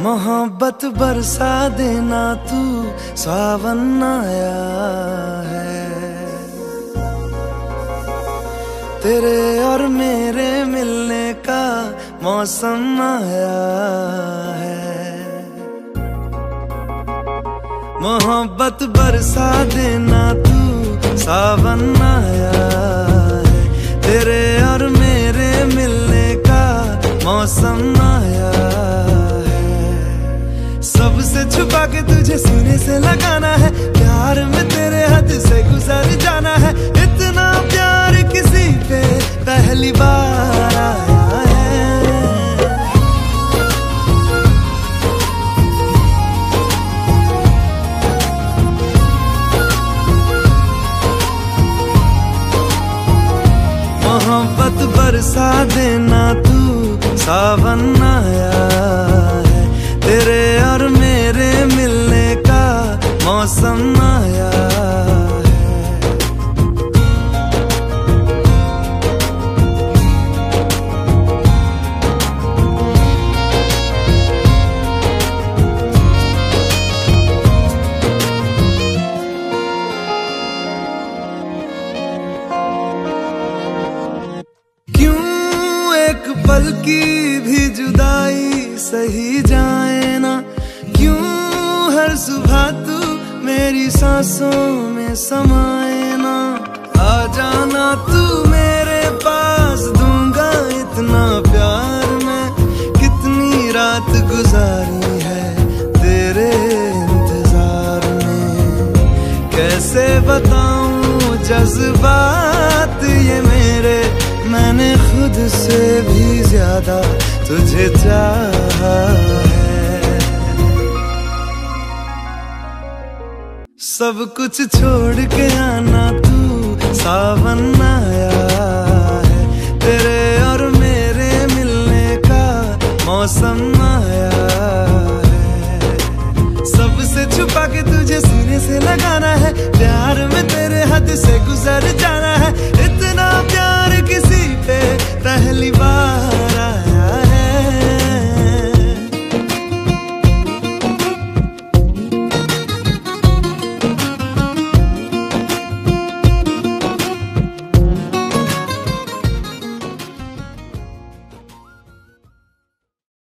मोहब्बत बरसा देना तू सावन आया है। तेरे और मेरे मिलने का मौसम आया है। मोहब्बत बरसा देना तू सावन आया है। तेरे और मेरे मिलने का मौसम आया सबसे छुपा के तुझे सीने से लगाना है। प्यार में तेरे हद से गुजर जाना है। इतना प्यार किसी पे पहली बार आया मोहब्बत बरसा देना तू, सावन आया भी जुदाई सही जाए ना। क्यों हर सुबह तू मेरी सांसों में समाए ना? आ जाना तू मेरे पास, दूँगा इतना प्यार मैं। कितनी रात गुजारी है तेरे इंतज़ार में। कैसे बताऊँ जज्बात ये मेरे खुद से भी ज़्यादा तुझे चाहा है। सब कुछ छोड़ के आना तू सावन आया है। तेरे और मेरे मिलने का मौसम आया है। सबसे छुपा के तुझे सीने से लगाना है। प्यार में तेरे हद से गुजर